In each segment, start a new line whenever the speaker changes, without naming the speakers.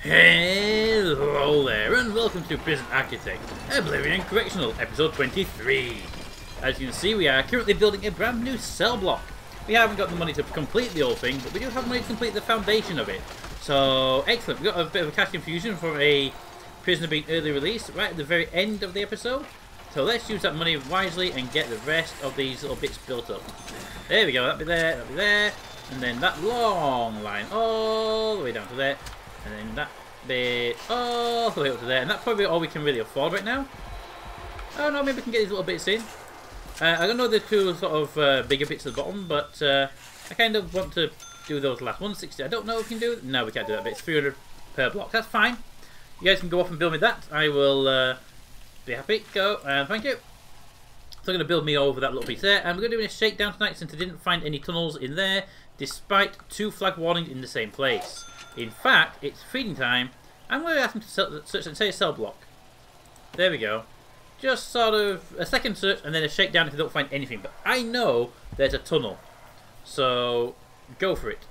Hello there, and welcome to Prison Architect, Oblivion Correctional, episode 23. As you can see, we are currently building a brand new cell block. We haven't got the money to complete the whole thing, but we do have money to complete the foundation of it. So, excellent. We've got a bit of a cash infusion from a prisoner being early released right at the very end of the episode. So let's use that money wisely and get the rest of these little bits built up. There we go, that'll be there, that'll be there. And then that long line all the way down to there. And then that bit all the way up to there. And that's probably all we can really afford right now. Oh no, maybe we can get these little bits in. Uh, I don't know the two sort of uh, bigger bits at the bottom, but uh, I kind of want to do those last 160. I don't know if we can do it. No, we can't do that bit. It's 300 per block. That's fine. You guys can go off and build me that. I will uh, be happy. Go. And thank you. So I'm going to build me over that little piece there. And we're going to do a shakedown tonight since I didn't find any tunnels in there, despite two flag warnings in the same place. In fact, it's feeding time. I'm going to ask them to sell, search and say a cell block. There we go. Just sort of a second search and then a shakedown if they don't find anything. But I know there's a tunnel. So, go for it.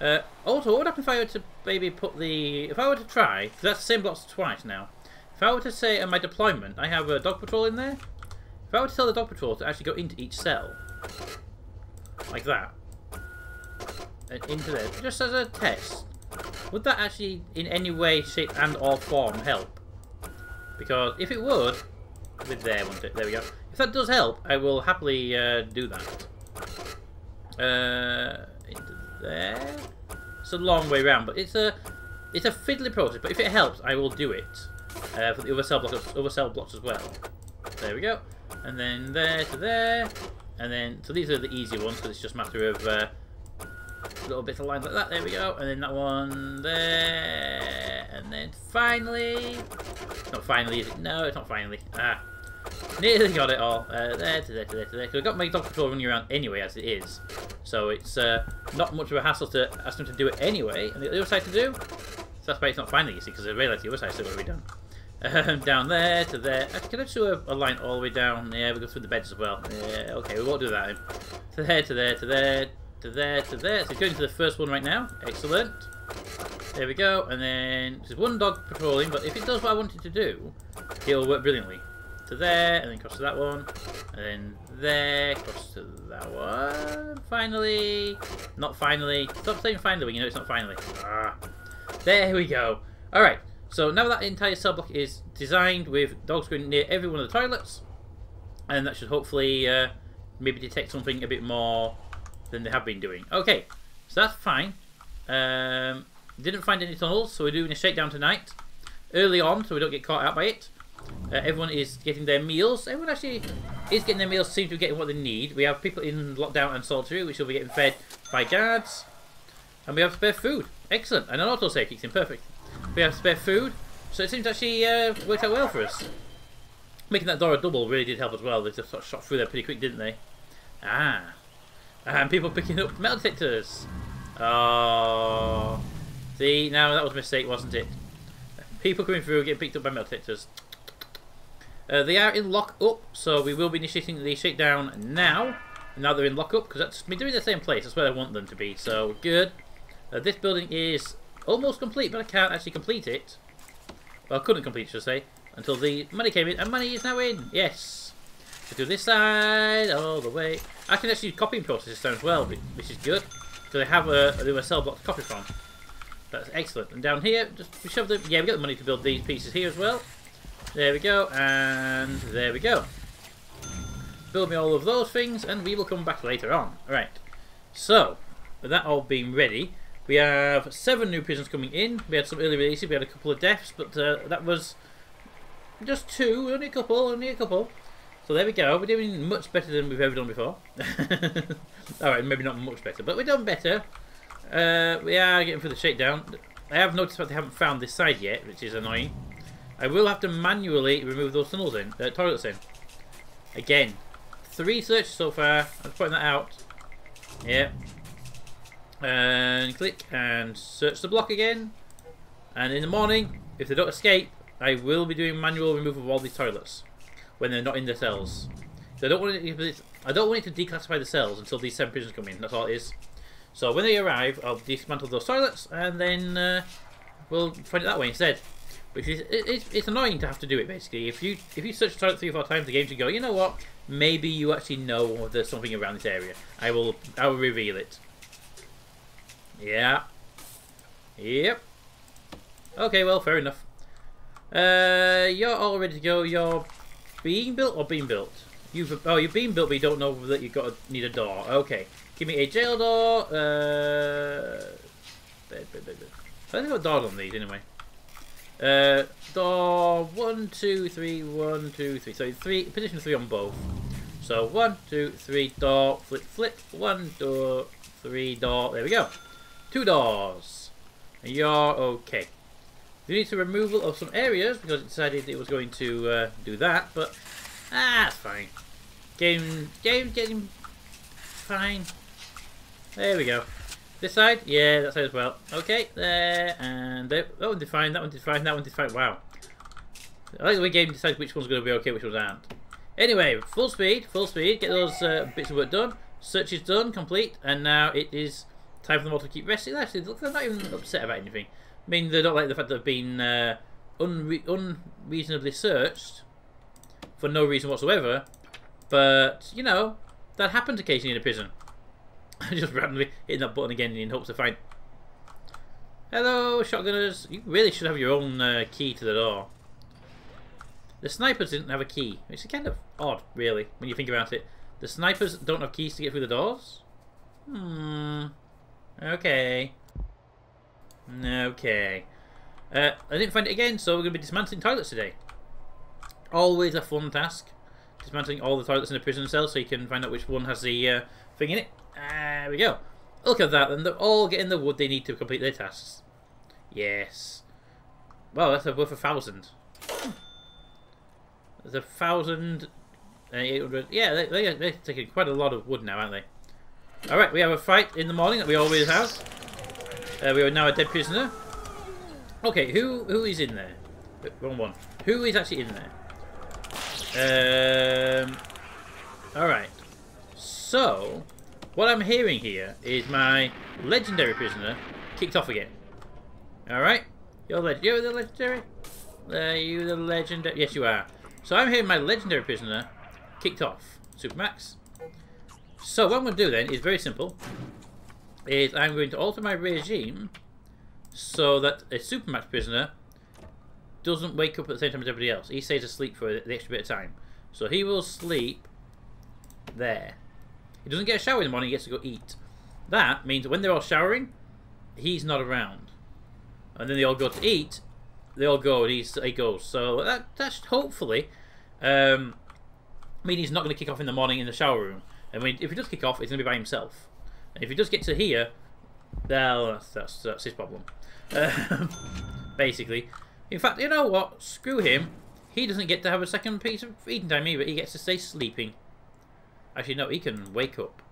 Uh, also, what would happen if I were to maybe put the... If I were to try, that's the same blocks twice now. If I were to say on my deployment, I have a dog patrol in there. If I were to tell the dog patrol to actually go into each cell, like that, and into there, just as a test, would that actually in any way, shape and or form help? Because if it would, with there, won't it? There we go. If that does help, I will happily uh, do that. Uh, into there. It's a long way round, but it's a it's a fiddly process. But if it helps, I will do it uh, for the other cell blocks, other cell blocks as well. There we go. And then there to there, and then so these are the easy ones because it's just a matter of uh, little bits of lines like that. There we go. And then that one there, and then finally, not finally, is it? No, it's not finally. Ah. Nearly got it all. Uh, there, to there, to there, to there. Because I've got my dog patrol running around anyway, as it is. So it's uh, not much of a hassle to ask them to do it anyway. And the other side to do. So that's why it's not finally, see, because I realised the other side still got to be done. Um, down there to there. Actually, can I do a, a, line all the way down? Yeah, we go through the beds as well. Yeah, okay, we won't do that. To there, to there, to there, to there, to there. So going to the first one right now. Excellent. There we go. And then there's one dog patrolling, but if it does what I want it to do, it'll work brilliantly. To there, and then cross to that one, and then there, cross to that one. Finally, not finally. Stop saying finally when you know it's not finally. Ah. There we go. All right. So now that entire cell block is designed with dogs going near every one of the toilets, and that should hopefully uh, maybe detect something a bit more than they have been doing. Okay, so that's fine. Um, didn't find any tunnels, so we're doing a shakedown tonight. Early on, so we don't get caught out by it. Uh, everyone is getting their meals. Everyone actually is getting their meals, seems to be getting what they need. We have people in lockdown and solitary, which will be getting fed by guards. And we have spare food. Excellent. And an autosave kicks in. Perfect. We have spare food. So it seems actually uh, worked out well for us. Making that door a double really did help as well. They just sort of shot through there pretty quick, didn't they? Ah. And people picking up metal detectors. Oh. See, now that was a mistake, wasn't it? People coming through getting picked up by metal detectors. Uh, they are in lock-up, so we will be initiating the shakedown now. Now they're in lock-up, because that's me doing the same place. That's where I want them to be, so good. Uh, this building is almost complete, but I can't actually complete it. Well, I couldn't complete, should I say, until the money came in, and money is now in. Yes. So do this side all the way. I can actually copy copying process this time as well, which is good. Because I have a, a, a cell block to copy from. That's excellent. And down here, just we shove the yeah, we got the money to build these pieces here as well. There we go, and there we go. Build me all of those things, and we will come back later on. Alright, so, with that all being ready, we have seven new prisons coming in. We had some early releases, we had a couple of deaths, but uh, that was just two, only a couple, only a couple. So there we go, we're doing much better than we've ever done before. Alright, maybe not much better, but we're done better. Uh, we are getting through the shakedown. I have noticed that they haven't found this side yet, which is annoying. I will have to manually remove those tunnels in, uh, toilets in. Again. Three searches so far. I'm pointing that out. Yep. And click and search the block again. And in the morning, if they don't escape, I will be doing manual removal of all these toilets when they're not in the cells. So I don't want it. I don't want it to declassify the cells until these seven prisoners come in. That's all it is. So when they arrive, I'll dismantle those toilets and then uh, we'll find it that way instead. Which is it, it's, it's annoying to have to do it basically. If you if you search the toilet three or four times, the game should go. You know what? Maybe you actually know there's something around this area. I will I will reveal it. Yeah. Yep. Okay, well, fair enough. Uh, you're all ready to go. You're being built or being built? You've oh, you're being built, but you don't know that you've got to need a door. Okay, give me a jail door. Uh, bed, bed, bed, bed. I think I've got doors on these anyway. Uh, door one, two, three, one, two, three. So three position three on both. So one, two, three, door, flip, flip, one door, three door. There we go. Two doors. You're okay. You need to removal of some areas because it decided it was going to uh, do that, but ah, that's fine. Game, game, getting fine. There we go. This side, yeah, that side as well. Okay, there and there. That one did fine. That one did fine. That one did fine. Wow. I like the way game decides which one's going to be okay, which ones aren't. Anyway, full speed, full speed. Get those uh, bits of work done. Search is done, complete, and now it is time for them all to keep resting. Actually, they're not even upset about anything. I mean, they don't like the fact they've been uh, unre unreasonably searched for no reason whatsoever. But, you know, that happens occasionally in a prison. Just randomly hitting that button again in hopes to find... Hello, shotgunners. You really should have your own uh, key to the door. The snipers didn't have a key. It's kind of odd, really, when you think about it. The snipers don't have keys to get through the doors? Hmm. Okay. Okay. Uh, I didn't find it again, so we're going to be dismantling toilets today. Always a fun task. Dismantling all the toilets in a prison cell so you can find out which one has the uh, thing in it. There we go. Look at that, and they're all getting the wood they need to complete their tasks. Yes. Well, that's worth a thousand. There's a thousand... Hundred. Yeah, they, they, they're taking quite a lot of wood now, aren't they? Alright, we have a fight in the morning that we always have. Uh, we are now a dead prisoner. Okay, who who is in there? Wrong one. Who is actually in there? Um. All right. So, what I'm hearing here is my legendary prisoner kicked off again. All right. You're, you're the legendary. Are you the legendary? Yes, you are. So I'm hearing my legendary prisoner kicked off. Supermax. So what I'm going to do then is very simple is I'm going to alter my regime so that a Supermax prisoner doesn't wake up at the same time as everybody else. He stays asleep for the extra bit of time. So he will sleep there. He doesn't get a shower in the morning, he gets to go eat. That means when they're all showering, he's not around. And then they all go to eat, they all go and he's, he goes. So that that's hopefully um, mean he's not going to kick off in the morning in the shower room. I mean, if he does kick off, he's going to be by himself. And if he does get to here, well, that's, that's, that's his problem. Um, basically. In fact, you know what? Screw him. He doesn't get to have a second piece of eating time either. He gets to stay sleeping. Actually, no, he can wake up.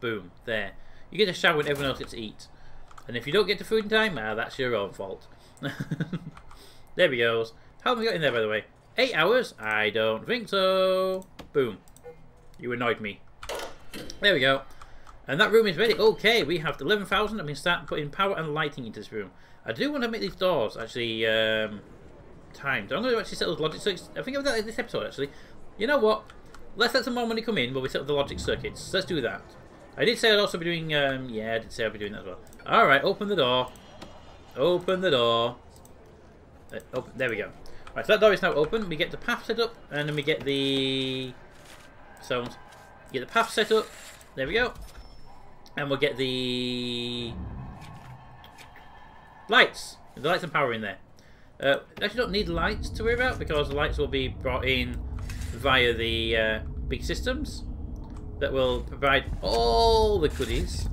Boom. There. You get a shower when everyone else gets to eat. And if you don't get to food in time, well, that's your own fault. there we goes. How have we got in there, by the way? Eight hours? I don't think so. Boom. You annoyed me. There we go. And that room is ready. Okay, we have 11,000 and we start putting power and lighting into this room. I do want to make these doors actually um, timed. I'm going to actually set those logic circuits. I think that in this episode actually. You know what? Let's let some more money come in while we set up the logic circuits. Let's do that. I did say I'd also be doing, um, yeah, I did say I'd be doing that as well. Alright, open the door. Open the door. Uh, open, there we go. Right, so that door is now open. We get the path set up, and then we get the... So, get the path set up. There we go. And we'll get the lights. The lights and power in there. Uh, actually don't need lights to worry about because the lights will be brought in via the uh, big systems that will provide all the goodies.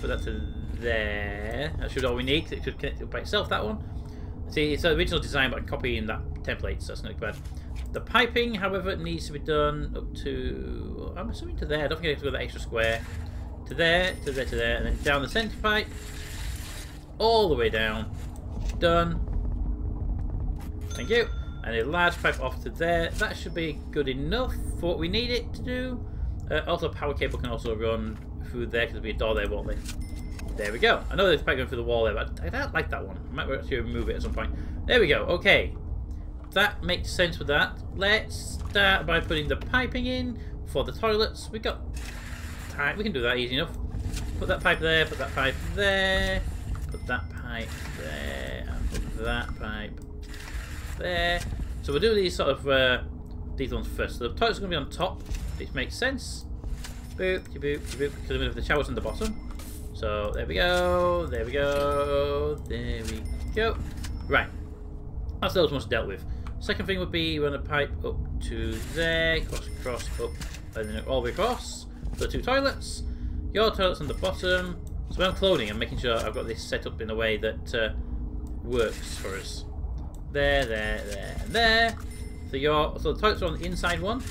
Put that to there. That should all we need. It should connect it by itself, that one. See, it's the original design, but I'm copying that template, so that's not bad. The piping, however, needs to be done up to... I'm assuming to there. I don't think I have to go that extra square to there, to there, to there, and then down the centre pipe, all the way down. Done. Thank you. And a large pipe off to there. That should be good enough for what we need it to do. Uh, also, power cable can also run through there because there'll be a door there, won't there? There we go. I know there's pipe going through the wall there, but I don't like that one. I might actually remove it at some point. There we go. Okay. That makes sense with that. Let's start by putting the piping in for the toilets. We got time. We can do that easy enough. Put that pipe there, put that pipe there, put that pipe there, and put that pipe there. So we'll do these sort of uh, these ones first. So the toilet's are going to be on top, which makes sense. Boop, boop, boop, because we have the shower's on the bottom. So there we go, there we go, there we go. Right, that's those ones dealt with. Second thing would be run a pipe up to there, cross, cross, up, and then all the way across. The two toilets. Your toilet's on the bottom. So when I'm cloning, I'm making sure I've got this set up in a way that uh, works for us. There, there, there, and there. So your so the toilets are on the inside one.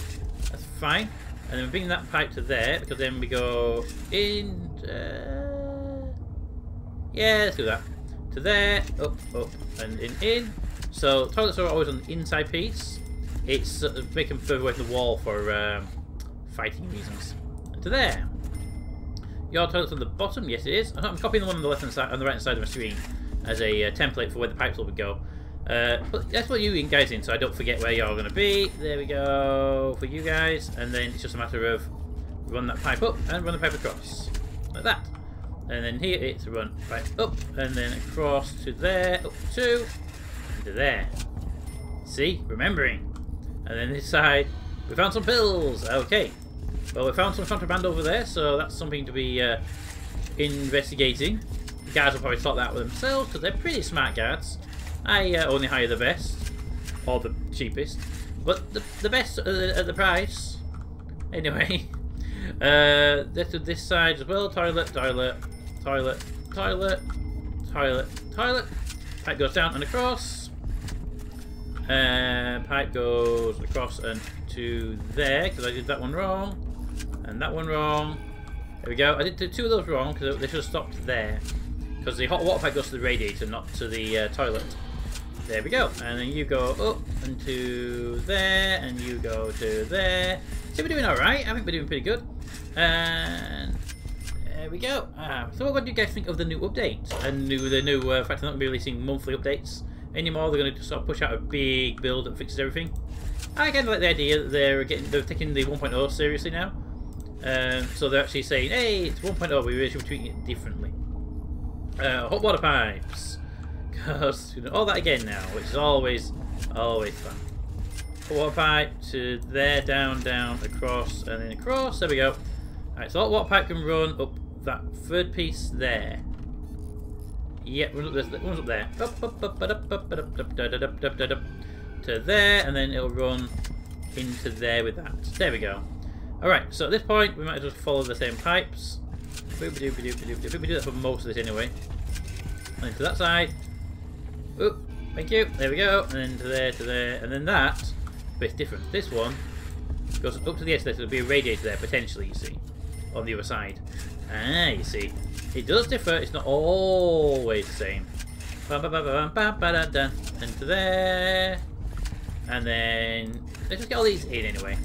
That's fine. And then we bring that pipe to there because then we go in. Uh, yeah, let's do that. To there, up, up, and in, in. So toilets are always on the inside piece. It's uh, making further away from the wall for um, fighting reasons. To there. Your toilet's on the bottom. Yes, it is. I'm copying the one on the left hand side, on the right hand side of my screen, as a uh, template for where the pipes will go. Uh, but that's what you guys in, so I don't forget where you're going to be. There we go for you guys, and then it's just a matter of run that pipe up and run the pipe across, like that. And then here it's run pipe up and then across to there, up to, to there. See, remembering. And then this side, we found some pills. Okay. Well, we found some contraband over there, so that's something to be uh, investigating. The guards will probably sort that out themselves because they're pretty smart guards. I uh, only hire the best, or the cheapest, but the, the best at the, at the price. Anyway, uh, this this side as well. Toilet, toilet, toilet, toilet, toilet, toilet. Pipe goes down and across. Uh, pipe goes across and to there because I did that one wrong, and that one wrong. There we go. I did two of those wrong because they should have stopped there because the hot water pipe goes to the radiator, not to the uh, toilet. There we go. And then you go up and to there, and you go to there. So we're doing alright. I think we're doing pretty good. And there we go. Uh, so what do you guys think of the new update? And new, the new uh, fact they're not going to be releasing monthly updates anymore. They're going to sort of push out a big build that fixes everything. I kind of like the idea that they're getting they're taking the 1.0 seriously now. Um, so they're actually saying, hey, it's 1.0, we really should be treating it differently. Uh, hot water pipes because you know, all that again now, which is always, always fun. Water pipe to there, down, down, across, and then across. There we go. Alright, so hot water pipe can run up that third piece there. Yep, yeah, there's the one's up there. To there, and then it'll run into there with that. There we go. Alright, so at this point, we might just follow the same pipes. We do that for most of this anyway. And then to that side. Oop, thank you. There we go. And then to there, to there. And then that, but it's different. This one goes up to the edge there, so there'll be a radiator there, potentially, you see. On the other side. Ah, you see. It does differ. It's not always the same. And to there. And then, let's just get all these in anyway.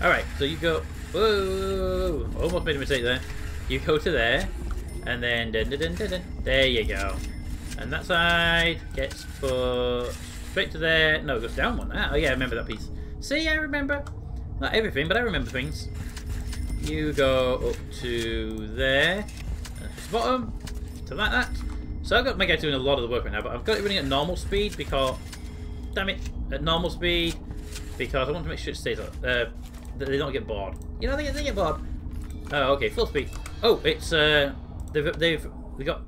Alright, so you go, whoa, almost made a mistake there. You go to there, and then, dun, dun, dun, there you go. And that side gets put straight to there. No, it goes down one. Ah, oh yeah, I remember that piece. See, I remember. Not everything, but I remember things. You go up to there. That's the bottom. To like that. So I've got my guy doing a lot of the work right now, but I've got it running at normal speed because... Damn it. At normal speed. Because I want to make sure it stays up. Uh, they don't get bored. You know, they, they get bored. Oh, okay. Full speed. Oh, it's... uh They've, they've, they got,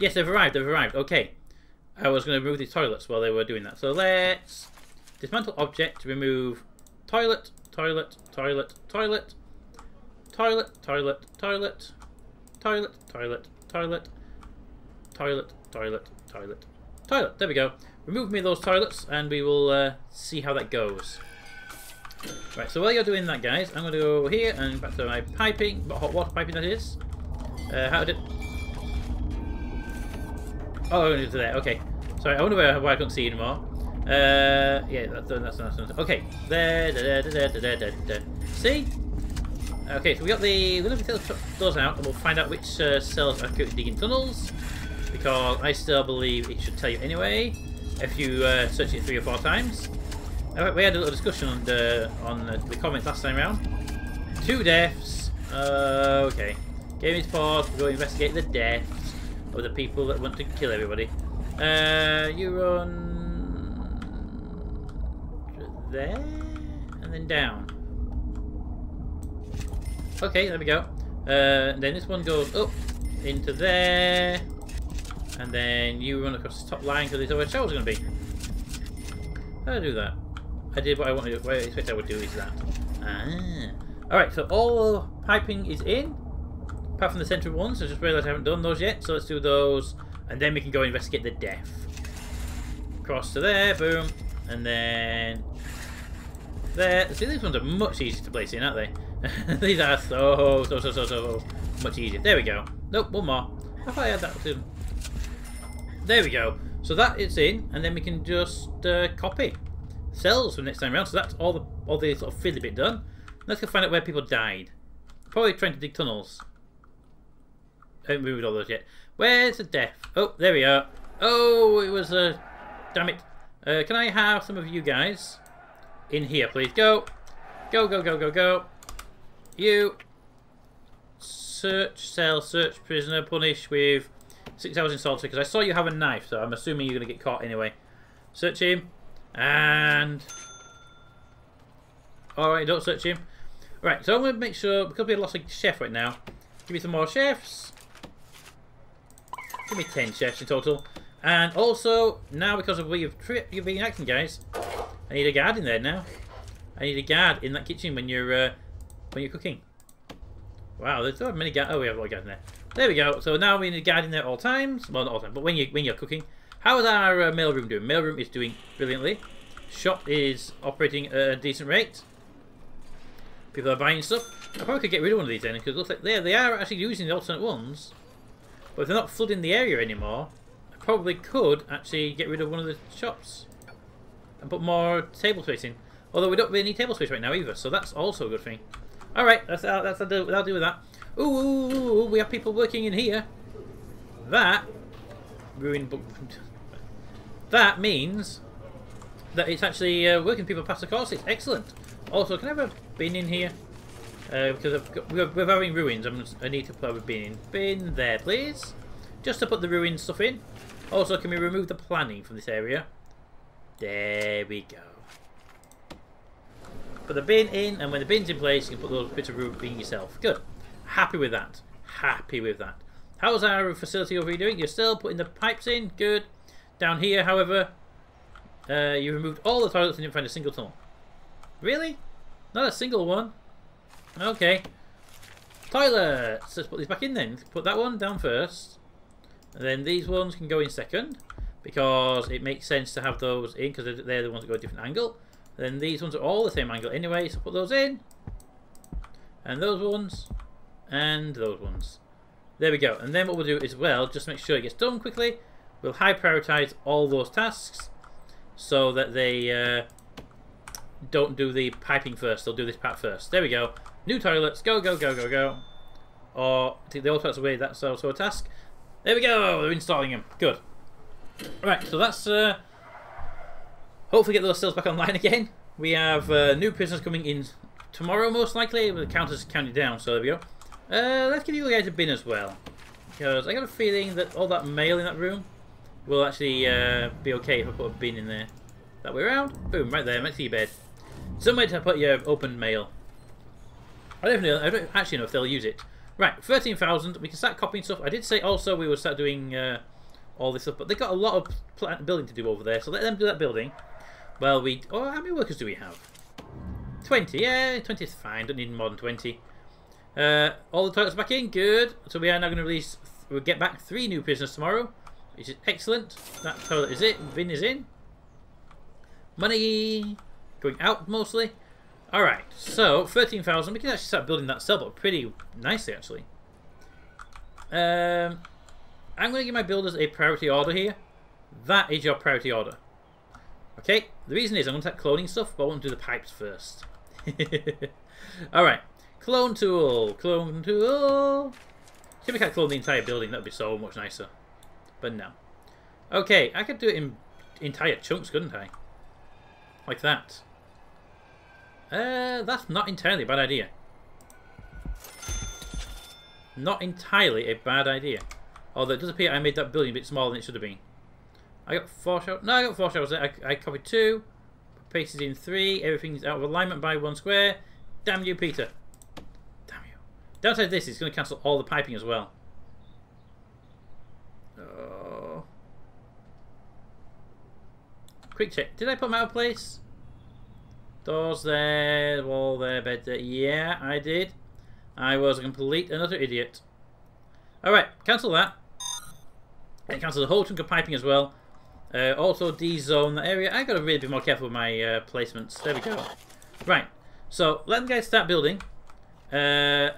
yes, they've arrived, they've arrived. Okay. I was going to remove these toilets while they were doing that. So let's dismantle object, to remove toilet, toilet, toilet, toilet, toilet, toilet, toilet, toilet, toilet, toilet, toilet, toilet, toilet, toilet. There we go. Remove me those toilets and we will uh, see how that goes. Right, so while you're doing that, guys, I'm going to go here and back to my piping, hot water piping that is. Uh, how did... Oh, into there. Okay. Sorry, I wonder why, why I couldn't see anymore. Uh, yeah, that's that's, that's, that's Okay. There, da, da, da, da, da. See? Okay, so we got the. We're going to take those out and we'll find out which uh, cells are currently digging tunnels. Because I still believe it should tell you anyway if you uh, search it three or four times. We had a little discussion on the, on the comments last time around. Two deaths. Uh, okay. Game is paused. we go investigate the deaths of the people that want to kill everybody. Uh, you run there and then down. Okay, there we go. Uh, then this one goes up into there, and then you run across the top line because there's where the shower's going to be. How do I do that? I did what I wanted. What I expect I would do is that. Ah. All right, so all piping is in, apart from the central ones. I just realised I haven't done those yet, so let's do those, and then we can go investigate the death. Cross to there, boom, and then there. See, these ones are much easier to place in, aren't they? These are so, so, so, so, so much easier. There we go. Nope, one more. How thought I had that too. There we go. So that is in, and then we can just uh, copy cells for next time around. So that's all the all the sort of fiddly bit done. Let's go find out where people died. Probably trying to dig tunnels. I haven't moved all those yet. Where's the death? Oh, there we are. Oh, it was a... Uh, damn it. Uh, can I have some of you guys in here, please? Go. Go, go, go, go, go. You search cell, search prisoner, punish with six hours in solitary because I saw you have a knife, so I'm assuming you're going to get caught anyway. Search him and all right, don't search him. Right, so I'm going to make sure because we have lost a chef right now. Give me some more chefs. Give me ten chefs in total. And also now because of where you've you've been acting, guys, I need a guard in there now. I need a guard in that kitchen when you're. Uh, when you're cooking. Wow, there's not many guards. Oh, we have a lot of guards in there. There we go. So now we need a guard in there at all times. Well, not all times, but when you when you're cooking. How is our uh, mailroom doing? Mailroom is doing brilliantly. Shop is operating at a decent rate. People are buying stuff. I probably could get rid of one of these then, because it looks like they they are actually using the alternate ones. But if they're not flooding the area anymore, I probably could actually get rid of one of the shops and put more table space in. Although we don't really need table space right now either, so that's also a good thing. All right, that's that's that'll do with that. Ooh, ooh, ooh, ooh, we have people working in here. That ruined. That means that it's actually uh, working. People pass the course. It's excellent. Also, can I have a bin in here? Uh, because I've got, we're, we're having ruins. I'm I need to put a bin in. Bin there, please. Just to put the ruin stuff in. Also, can we remove the planning from this area? There we go put the bin in, and when the bin's in place, you can put those bits of roof in yourself. Good. Happy with that. Happy with that. How's our facility over here doing? You're still putting the pipes in. Good. Down here, however, uh, you removed all the toilets and didn't find a single tunnel. Really? Not a single one? Okay. Toilets! Let's put these back in then. Put that one down first. And then these ones can go in second. Because it makes sense to have those in because they're the ones that go a different angle. Then these ones are all the same angle anyway, so put those in. And those ones. And those ones. There we go. And then what we'll do as well, just make sure it gets done quickly, we'll high prioritize all those tasks so that they uh, don't do the piping first. They'll do this part first. There we go. New toilets. Go, go, go, go, go. Or take the old toilets away. That's also a task. There we go. We're installing them. Good. Right, so that's uh, Hopefully get those cells back online again. We have uh, new prisoners coming in tomorrow, most likely. The counters counted down, so there we go. Uh, let's give you guys a bin as well. Because I got a feeling that all that mail in that room will actually uh, be okay if I put a bin in there. That way around. Boom, right there, next to your bed. Somewhere to put your open mail. I don't know. I don't actually know if they'll use it. Right, 13,000. We can start copying stuff. I did say also we would start doing uh, all this stuff, but they've got a lot of building to do over there, so let them do that building. Well, we... Oh, how many workers do we have? 20. Yeah, 20 is fine. Don't need more than 20. Uh, all the toilets back in. Good. So we are now going to release... We'll get back three new prisoners tomorrow. Which is excellent. That toilet is it. Bin is in. Money going out mostly. Alright, so 13,000. We can actually start building that cell, but pretty nicely actually. Um, I'm going to give my builders a priority order here. That is your priority order. Okay, the reason is I'm going to start cloning stuff, but I want to do the pipes first. Alright, Clone tool. Clone tool. See if we can clone the entire building. That would be so much nicer. But no. Okay, I could do it in entire chunks, couldn't I? Like that. Uh, that's not entirely a bad idea. Not entirely a bad idea. Although it does appear I made that building a bit smaller than it should have been. I got four shells. No, I got four shells. I, I copied two. Pasted in three. Everything's out of alignment by one square. Damn you, Peter. Damn you. Downside this is going to cancel all the piping as well. Oh. Quick check. Did I put them out of place? Doors there, wall there, bed there. Yeah, I did. I was a complete and utter idiot. Alright, cancel that. And cancel the whole chunk of piping as well. Uh, also de-zone that area. i got to really be more careful with my uh, placements. There we go. Right, so let the guys start building. Uh,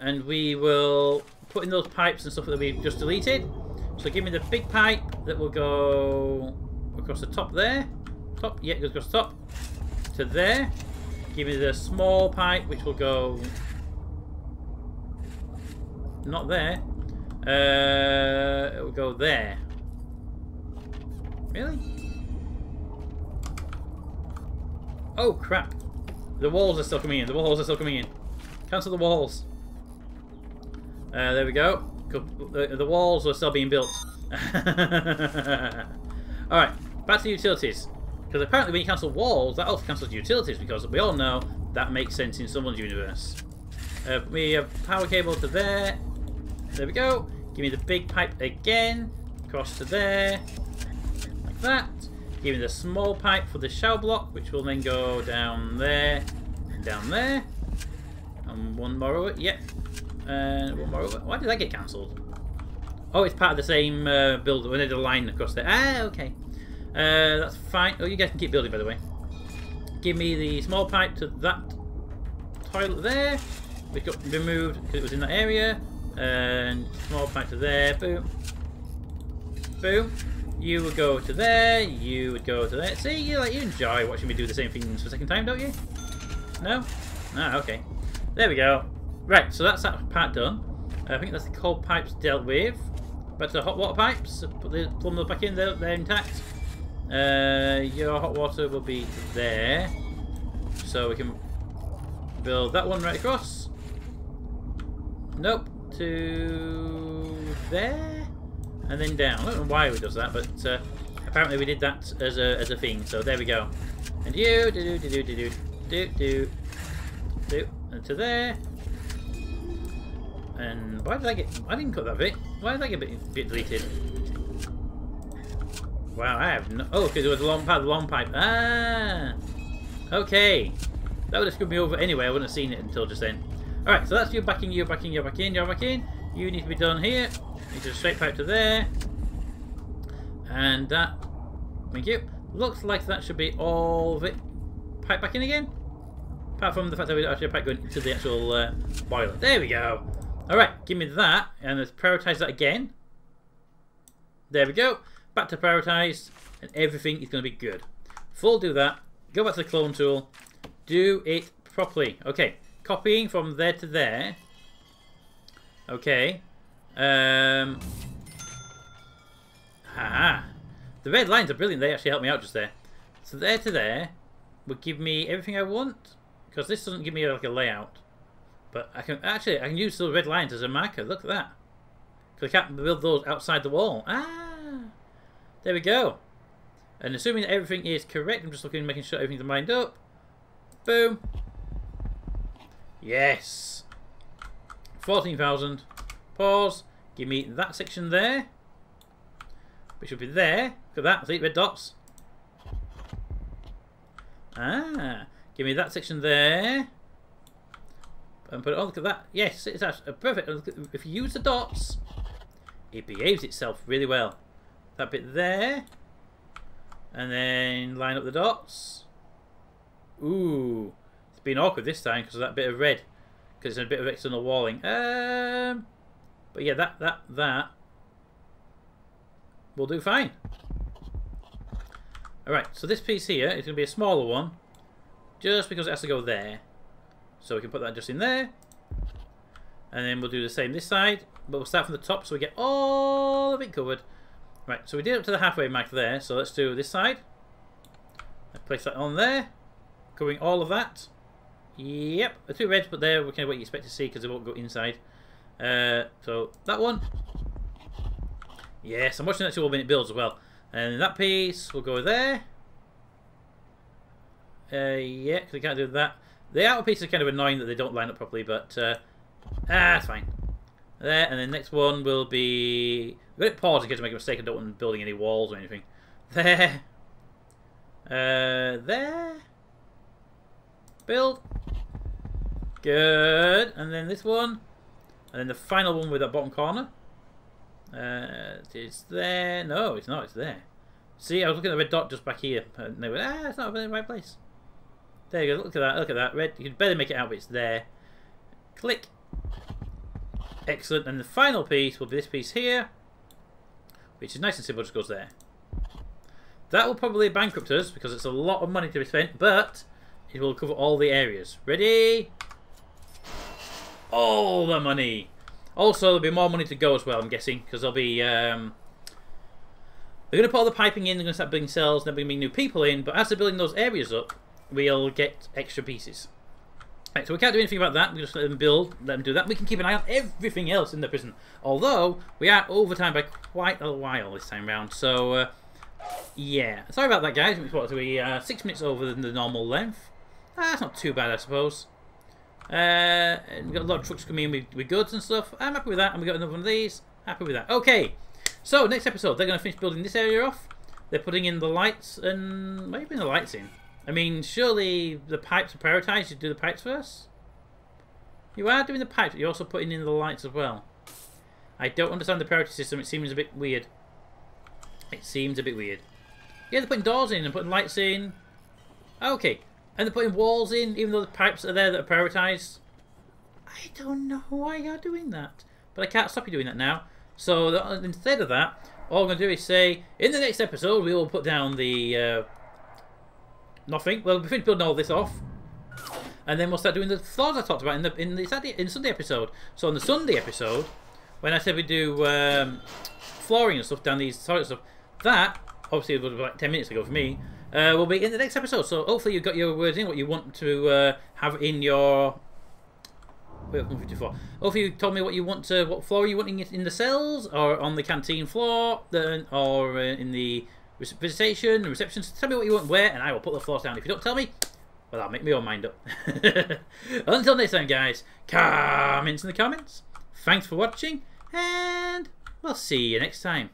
and we will put in those pipes and stuff that we've just deleted. So give me the big pipe that will go across the top there. Top, yeah, it goes across the top to there. Give me the small pipe which will go not there. Uh, it will go there. Really? Oh crap! The walls are still coming in. The walls are still coming in. Cancel the walls. Uh, there we go. The, walls are still being built. Alright, back to utilities. Because apparently when you cancel walls, that also cancels utilities, because we all know that makes sense in someone's universe. Uh, we have power cable to there. There we go. Give me the big pipe again. Across to there. That. Give me the small pipe for the shell block, which will then go down there and down there. And one more over. Yep. And one more over. Why did that get cancelled? Oh, it's part of the same uh, build. We need a line across there. Ah, okay. Uh, that's fine. Oh, you guys can keep building, by the way. Give me the small pipe to that toilet there. We got removed because it was in that area. And small pipe to there. Boom. Boom. You would go to there. You would go to there. See, you like you enjoy watching me do the same things for the second time, don't you? No? Ah, okay. There we go. Right, so that's that part done. I think that's the cold pipes dealt with. Back to the hot water pipes. Put the plumber back in. They're, they're intact. Uh, your hot water will be there. So we can build that one right across. Nope to there and then down. I don't know why we does that, but uh, apparently we did that as a as a thing. So there we go. And you do do do do do do do do and to there. And why did I get? I didn't cut that bit. Why did I get bit, bit deleted? Wow, I have no. Oh, because it was a long pipe. Long pipe. Ah. Okay. That would have screwed me over anyway. I wouldn't have seen it until just then. Alright, so that's you backing, you backing, you back in, you're back in. You need to be done here. To straight pipe to there. And that. Thank you. Looks like that should be all of it. Pipe back in again. Apart from the fact that we actually pipe going into the actual uh, boiler. There we go. Alright, give me that. And let's prioritize that again. There we go. Back to prioritize. And everything is going to be good. Full do that. Go back to the clone tool. Do it properly. Okay copying from there to there. Okay. Um. Ha! The red lines are brilliant. They actually helped me out just there. So there to there would give me everything I want. Because this doesn't give me like a layout. But I can actually I can use the red lines as a marker. Look at that. Because I can't build those outside the wall. Ah! There we go. And assuming that everything is correct, I'm just looking, making sure everything's lined up. Boom. Yes. 14,000. Pause. Give me that section there. Which should be there. Look at that. See, red dots. Ah. Give me that section there. And put it on. Look at that. Yes, it's actually perfect. If you use the dots, it behaves itself really well. That bit there. And then line up the dots. Ooh. It's been awkward this time because of that bit of red. Because there's a bit of external walling. Um, but yeah, that, that, that will do fine. Alright, so this piece here is going to be a smaller one. Just because it has to go there. So we can put that just in there. And then we'll do the same this side, but we'll start from the top so we get all of it covered. Right, so we did up to the halfway mark there, so let's do this side. I place that on there, covering all of that. Yep, the two reds, but they're kind of what you expect to see because they won't go inside. Uh, so that one. Yes, I'm watching that two minute builds as well. And that piece will go there. Uh, yeah, because we can't do that. The outer piece is kind of annoying that they don't line up properly, but uh, ah, it's fine. There, and then next one will be... I'm going to pause in case I make a mistake. I don't want building any walls or anything. There. Uh, there. Build. Good. And then this one. And then the final one with that bottom corner. Uh, it's there. No, it's not. It's there. See, I was looking at the red dot just back here. And they went, ah, it's not in the right place. There you go. Look at that. Look at that. Red. You can better make it out, but it's there. Click. Excellent. And the final piece will be this piece here. Which is nice and simple. Just goes there. That will probably bankrupt us because it's a lot of money to be spent. But it will cover all the areas. Ready? All the money. Also, there'll be more money to go as well, I'm guessing, because there'll be... Um, they're going to put all the piping in, they're going to start building cells, they're going to bring new people in, but as they're building those areas up, we'll get extra pieces. Right, so we can't do anything about that, we just let them build, let them do that. We can keep an eye on everything else in the prison, although we are over time by quite a while this time round, so... Uh, yeah, sorry about that, guys. What we? Uh, six minutes over than the normal length. Ah, that's not too bad, I suppose. Uh, we've got a lot of trucks coming in with, with goods and stuff. I'm happy with that. And we got another one of these. Happy with that. Okay. So, next episode, they're going to finish building this area off. They're putting in the lights and... maybe the lights in? I mean, surely the pipes are prioritised. You do the pipes first? You are doing the pipes, but you're also putting in the lights as well. I don't understand the priority system. It seems a bit weird. It seems a bit weird. Yeah, they're putting doors in and putting lights in. Okay. And they're putting walls in, even though the pipes are there that are prioritised. I don't know why you're doing that. But I can't stop you doing that now. So instead of that, all I'm going to do is say, in the next episode, we will put down the... Uh, nothing. Well, we'll finish building all this off. And then we'll start doing the floors I talked about in the in the Saturday, in Sunday episode. So on the Sunday episode, when I said we do um, flooring and stuff down these toilet stuff, that, obviously it was like 10 minutes ago for me, uh, will be in the next episode. So hopefully you've got your words in, what you want to uh, have in your... Wait, 154. Hopefully you told me what you want to, what floor you want it in the cells, or on the canteen floor, the, or uh, in the visitation, reception. Tell me what you want where, and I will put the floors down. If you don't tell me, well, I'll make my own mind up. Until next time, guys, comments in the comments. Thanks for watching, and we'll see you next time.